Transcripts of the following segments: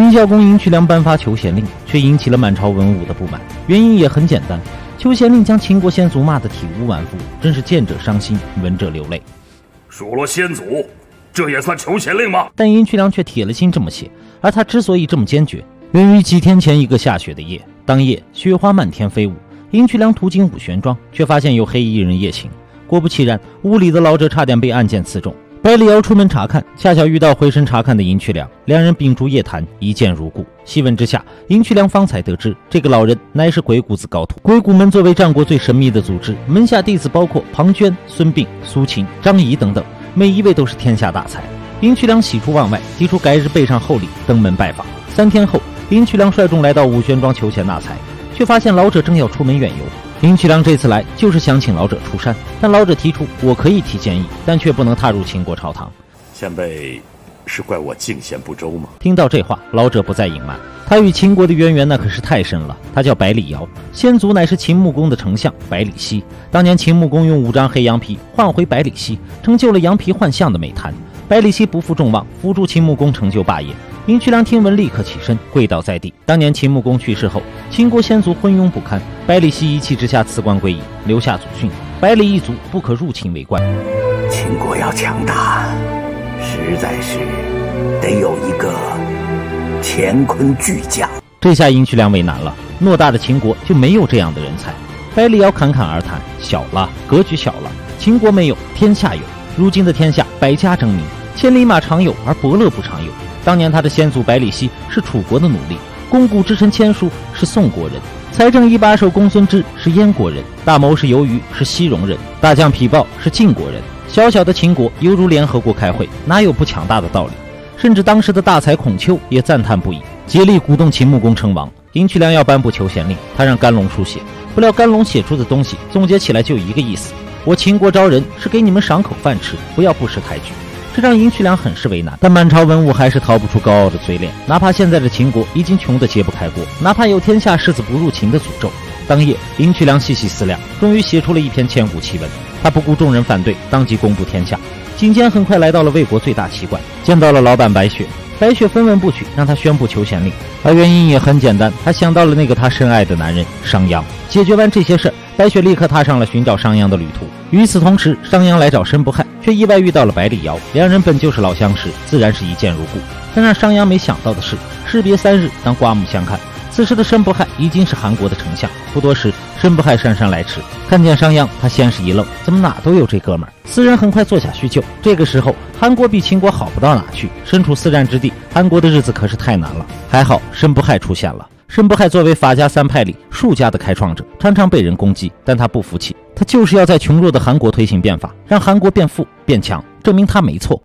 秦孝公赢渠梁颁发求贤令，却引起了满朝文武的不满。原因也很简单，求贤令将秦国先祖骂得体无完肤，真是见者伤心，闻者流泪。数落先祖，这也算求贤令吗？但赢渠梁却铁了心这么写。而他之所以这么坚决，源于几天前一个下雪的夜。当夜雪花漫天飞舞，赢渠梁途经五玄庄，却发现有黑衣人夜行。果不其然，屋里的老者差点被暗箭刺中。百里瑶出门查看，恰巧遇到回身查看的银渠梁，两人秉烛夜谈，一见如故。细问之下，银渠梁方才得知，这个老人乃是鬼谷子高徒。鬼谷门作为战国最神秘的组织，门下弟子包括庞涓、孙膑、苏秦、张仪等等，每一位都是天下大才。银渠梁喜出望外，提出改日备上厚礼，登门拜访。三天后，银渠梁率众来到武玄庄求钱纳财，却发现老者正要出门远游。林渠梁这次来就是想请老者出山，但老者提出我可以提建议，但却不能踏入秦国朝堂。前辈是怪我敬贤不周吗？听到这话，老者不再隐瞒，他与秦国的渊源那可是太深了。他叫百里瑶，先祖乃是秦穆公的丞相百里奚。当年秦穆公用五张黑羊皮换回百里奚，成就了羊皮换相的美谈。百里奚不负众望，辅助秦穆公成就霸业。赢渠梁听闻，立刻起身跪倒在地。当年秦穆公去世后，秦国先祖昏庸不堪，百里奚一气之下辞官归隐，留下祖训：百里一族不可入秦为官。秦国要强大，实在是得有一个乾坤巨匠。这下赢渠梁为难了，偌大的秦国就没有这样的人才。百里尧侃侃而谈：小了，格局小了。秦国没有，天下有。如今的天下，百家争鸣，千里马常有，而伯乐不常有。当年他的先祖百里奚是楚国的奴隶，肱骨之臣千叔是宋国人，财政一把手公孙支是燕国人，大谋士游鱼是西戎人，大将皮豹是晋国人。小小的秦国犹如联合国开会，哪有不强大的道理？甚至当时的大才孔丘也赞叹不已，竭力鼓动秦穆公称王。赢渠梁要颁布求贤令，他让甘龙书写，不料甘龙写出的东西总结起来就一个意思：我秦国招人是给你们赏口饭吃，不要不识抬举。这让赢渠梁很是为难，但满朝文武还是逃不出高傲的嘴脸。哪怕现在的秦国已经穷得揭不开锅，哪怕有“天下士子不入秦”的诅咒，当夜赢渠梁细细思量，终于写出了一篇千古奇文。他不顾众人反对，当即公布天下。颈间很快来到了魏国最大奇观，见到了老板白雪。白雪分文不取，让他宣布求贤令。而原因也很简单，他想到了那个他深爱的男人商鞅。解决完这些事儿，白雪立刻踏上了寻找商鞅的旅途。与此同时，商鞅来找申不害，却意外遇到了百里瑶。两人本就是老相识，自然是一见如故。但让商鞅没想到的是，士别三日，当刮目相看。此时的申不害已经是韩国的丞相。不多时，申不害姗姗来迟，看见商鞅，他先是一愣，怎么哪都有这哥们儿？四人很快坐下叙旧。这个时候，韩国比秦国好不到哪去，身处四战之地，韩国的日子可是太难了。还好申不害出现了。申不害作为法家三派里术家的开创者，常常被人攻击，但他不服气，他就是要在穷弱的韩国推行变法，让韩国变富变强，证明他没错。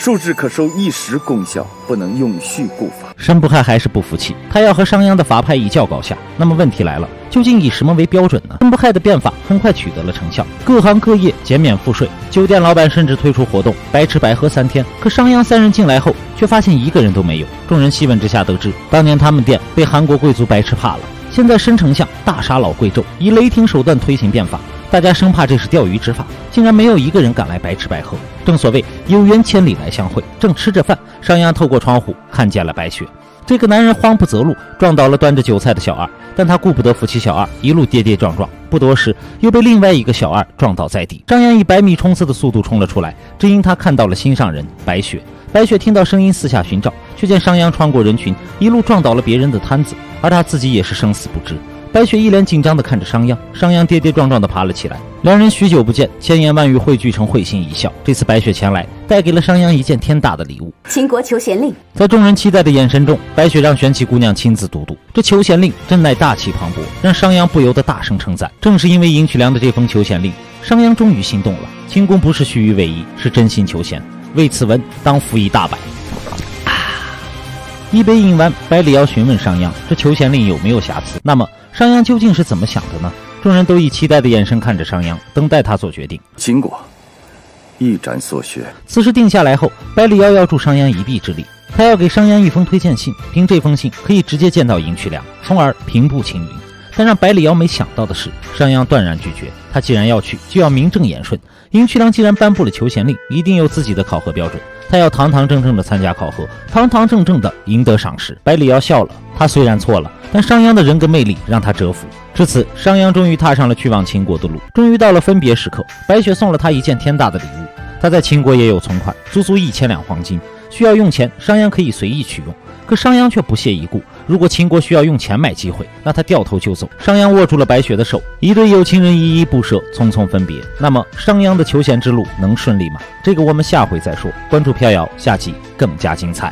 术只可收一时功效，不能永续固法。申不害还是不服气，他要和商鞅的法派一较高下。那么问题来了，究竟以什么为标准呢？申不害的变法很快取得了成效，各行各业减免赋税，酒店老板甚至推出活动，白吃白喝三天。可商鞅三人进来后，却发现一个人都没有。众人细问之下得知，当年他们店被韩国贵族白吃怕了。现在申丞相大杀老贵胄，以雷霆手段推行变法。大家生怕这是钓鱼执法，竟然没有一个人敢来白吃白喝。正所谓有缘千里来相会，正吃着饭，商鞅透过窗户看见了白雪。这个男人慌不择路，撞倒了端着酒菜的小二，但他顾不得扶起小二，一路跌跌撞撞，不多时又被另外一个小二撞倒在地。商鞅以百米冲刺的速度冲了出来，只因他看到了心上人白雪。白雪听到声音，四下寻找，却见商鞅穿过人群，一路撞倒了别人的摊子，而他自己也是生死不知。白雪一脸紧张地看着商鞅，商鞅跌跌撞撞地爬了起来。两人许久不见，千言万语汇聚成会心一笑。这次白雪前来，带给了商鞅一件天大的礼物——秦国求贤令。在众人期待的眼神中，白雪让玄奇姑娘亲自读读。这求贤令真乃大气磅礴，让商鞅不由得大声称赞。正是因为赢渠梁的这封求贤令，商鞅终于心动了。秦公不是虚与委蛇，是真心求贤。为此文，当服一大百。一杯饮完，百里瑶询问商鞅：“这求贤令有没有瑕疵？”那么商鞅究竟是怎么想的呢？众人都以期待的眼神看着商鞅，等待他做决定。秦国一展所学。此事定下来后，百里瑶要助商鞅一臂之力，他要给商鞅一封推荐信，凭这封信可以直接见到赢渠梁，从而平步青云。但让百里瑶没想到的是，商鞅断然拒绝。他既然要去，就要名正言顺。赢渠梁既然颁布了求贤令，一定有自己的考核标准。他要堂堂正正的参加考核，堂堂正正的赢得赏识。百里瑶笑了，他虽然错了，但商鞅的人格魅力让他折服。至此，商鞅终于踏上了去往秦国的路。终于到了分别时刻，白雪送了他一件天大的礼物。他在秦国也有存款，足足一千两黄金，需要用钱，商鞅可以随意取用。可商鞅却不屑一顾。如果秦国需要用钱买机会，那他掉头就走。商鞅握住了白雪的手，一对有情人依依不舍，匆匆分别。那么商鞅的求贤之路能顺利吗？这个我们下回再说。关注飘摇，下集更加精彩。